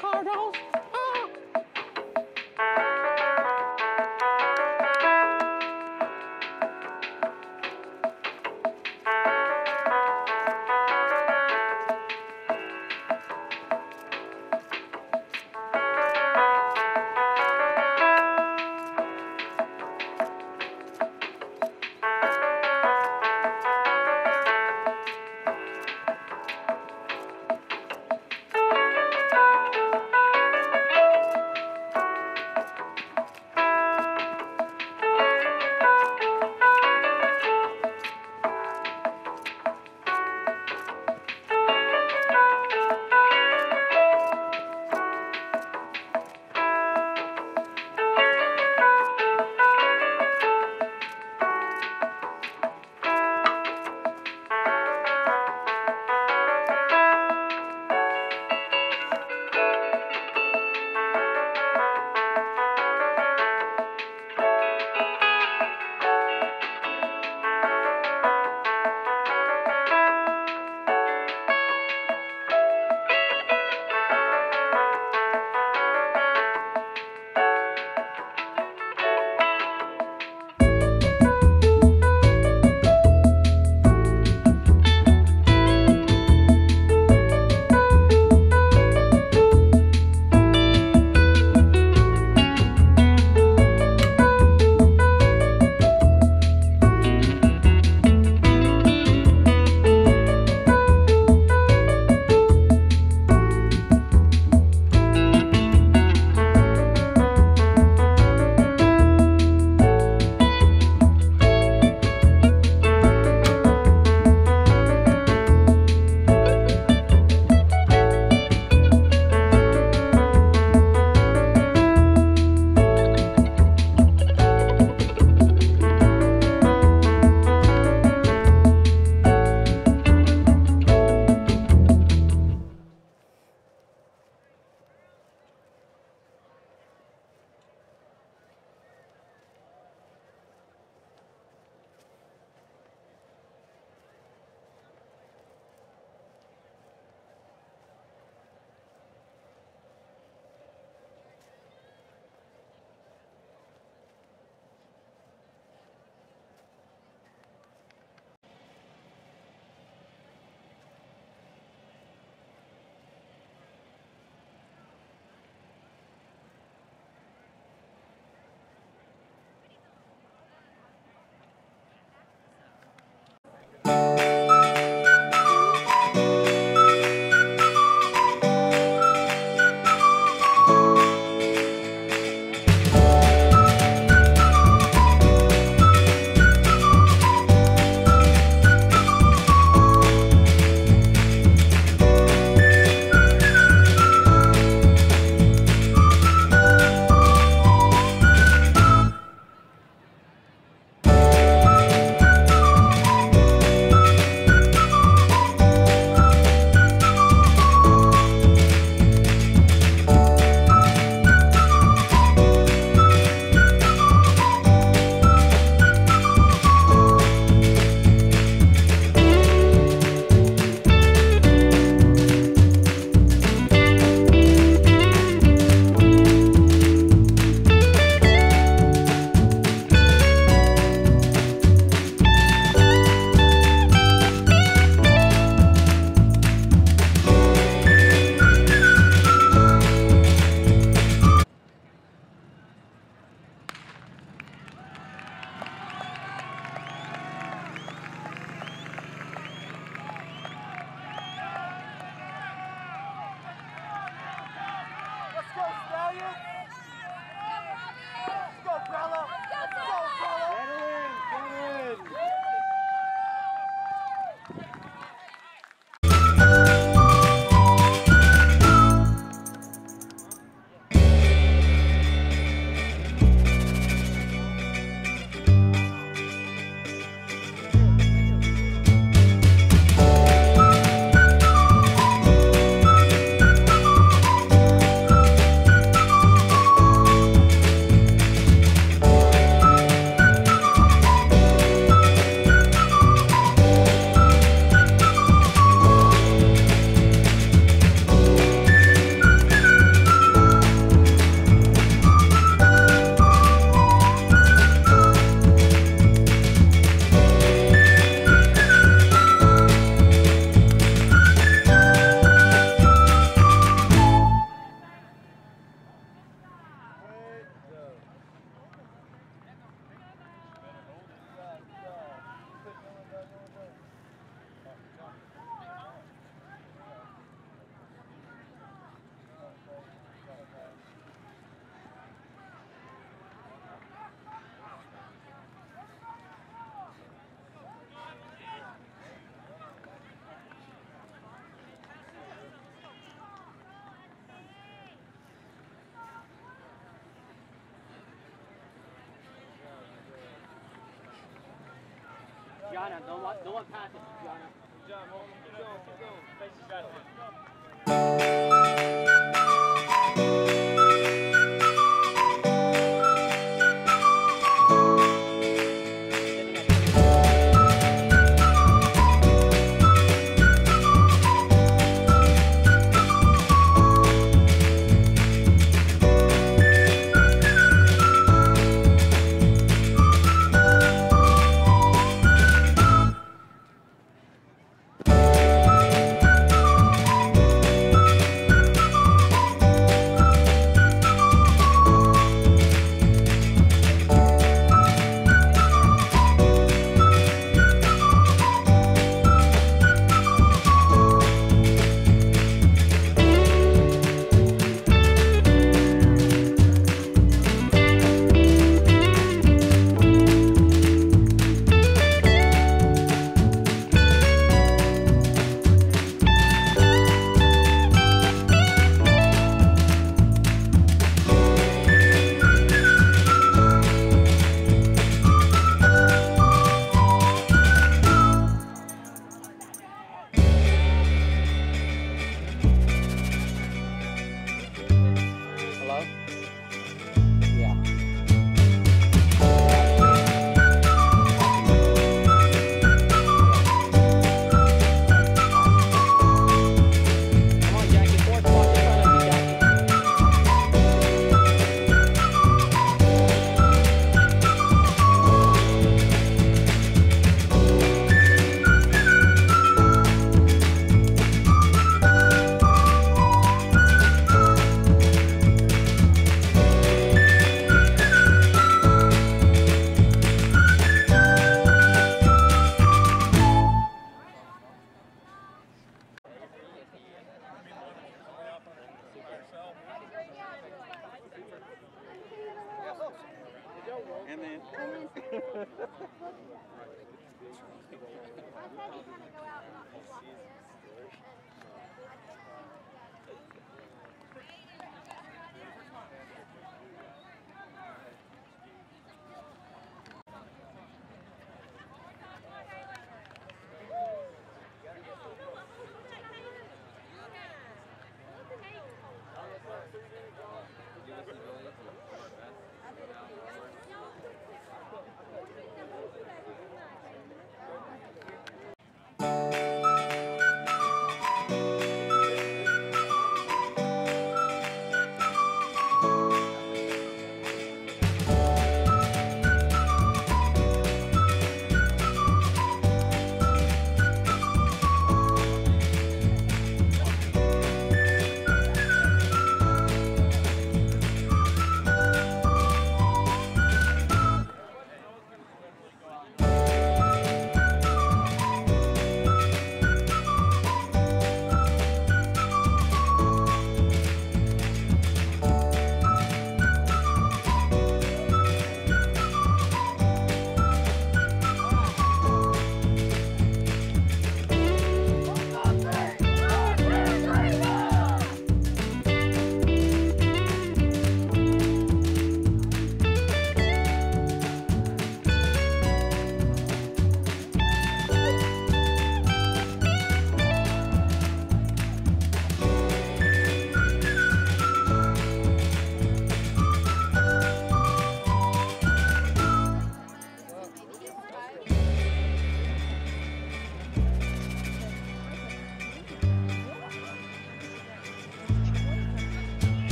Cardos. Ah. Gianna, no one, no one passes, Gianna. Hello? Okay,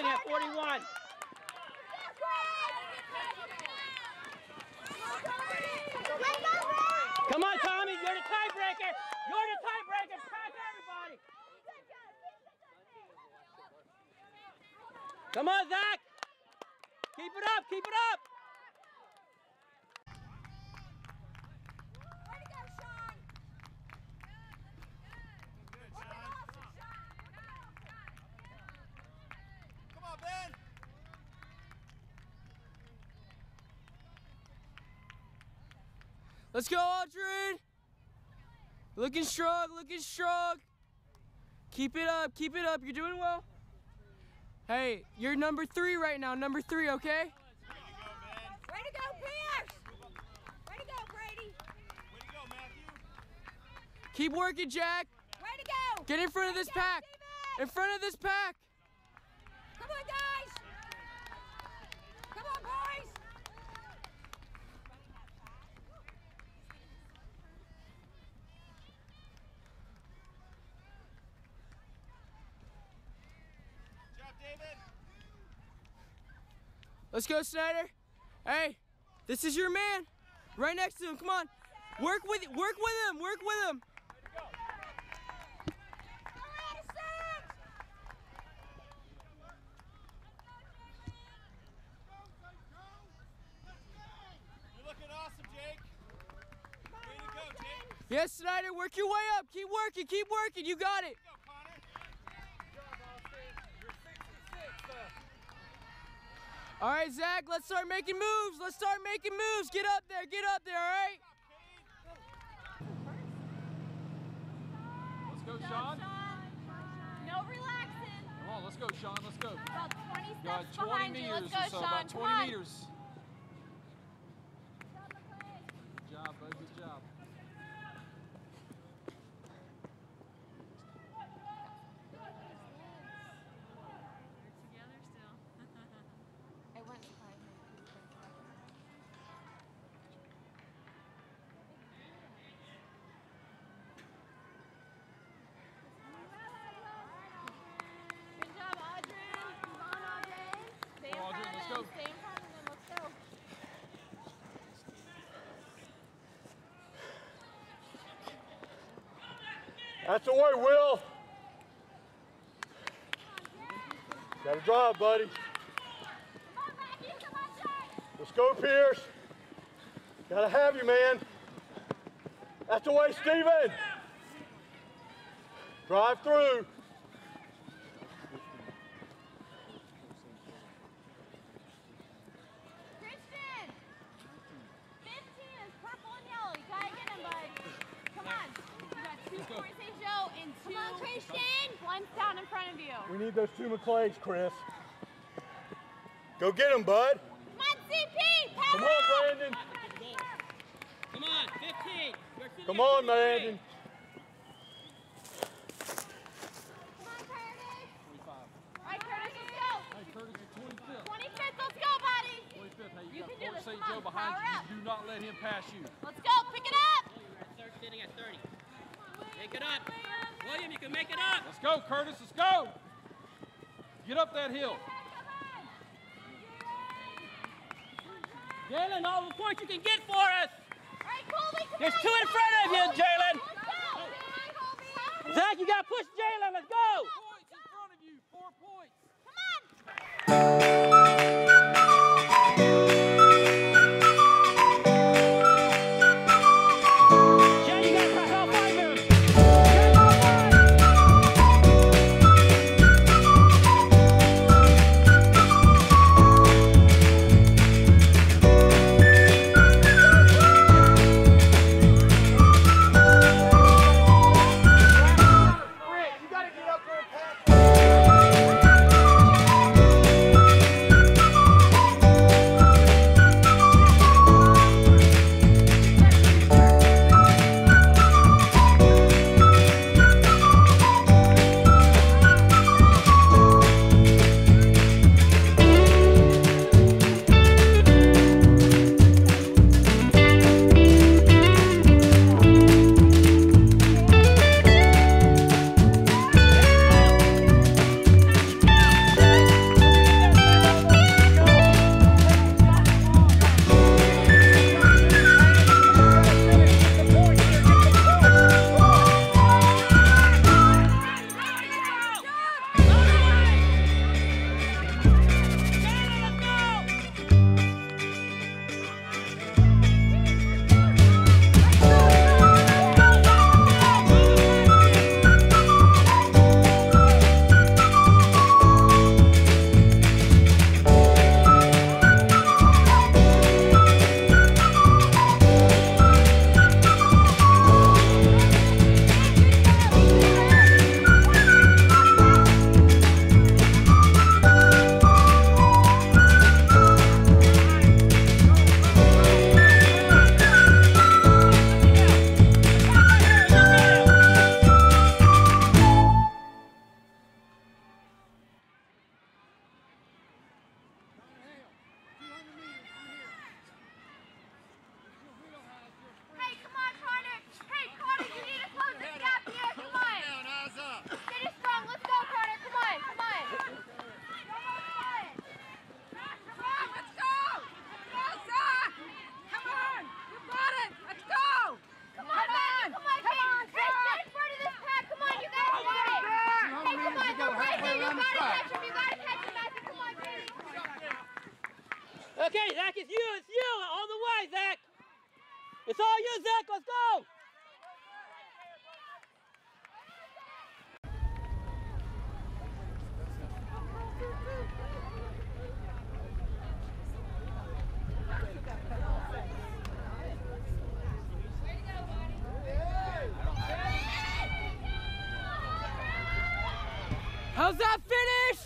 You're at 41. Come on, Tommy. You're the tiebreaker. You're the tiebreaker. Pass everybody. Come on, Zach. Keep it up. Keep it up. Come on, Ben. Let's go, Aldren! Looking strong, looking strong. Keep it up, keep it up. You're doing well. Hey, you're number three right now, number three, okay? Way to go, Pierce! Way to go, Brady! Way to go, Matthew. Keep working, Jack. Way to go! Get in front of this pack. In front of this pack. Come on, guys! Come on, boys! Good job, David. Let's go, Snyder. Hey, this is your man. Right next to him. Come on. Work with work with him. Work with him. Yes, Snyder, work your way up. Keep working, keep working. You got it. Go, Connor. All right, Zach, let's start making moves. Let's start making moves. Get up there, get up there, all right? Let's go, Sean. No relaxing. Come on, let's go, Sean. Let's go. About 20 steps 20 behind you. meters Let's go, or so, Sean. about 20 meters. That's the way, Will. Got to drive, buddy. Let's go, Pierce. Got to have you, man. That's the way, Steven. Drive through. those two McClays, Chris. Go get them, bud. Come on, CP. Power Come on, Brandon. Come on, 15. Come on, Brandon. You can do this. St. Joe behind you. Do not let him pass you. Let's go. Pick it up. Third standing at 30. Pick it up. William, you can make it up. Let's go, Curtis. Let's go. Get up that hill. Jalen, all the points you can get for us. There's two in front of you, Jalen. Zach, you got to push Jalen. Let's go. How's that finish?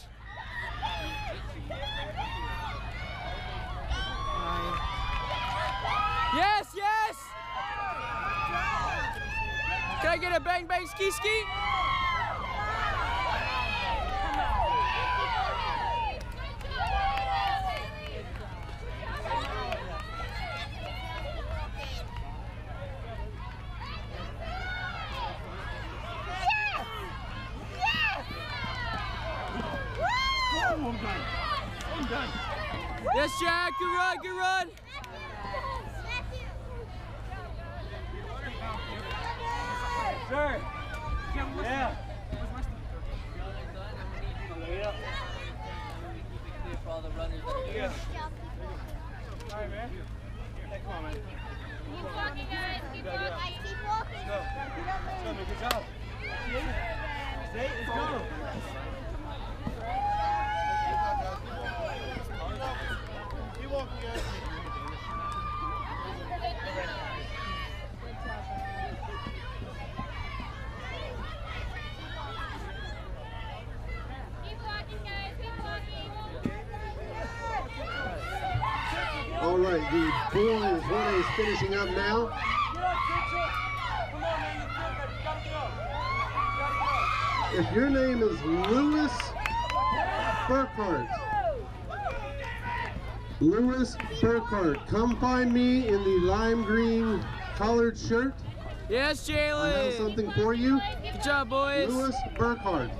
Yes, yes! Can I get a bang bang ski ski? finishing up now. If your name is Lewis Burkhardt, Lewis Burkhardt, come find me in the lime green collared shirt. Yes, Jalen. I have something for you. Good job, boys. Lewis Burkhardt.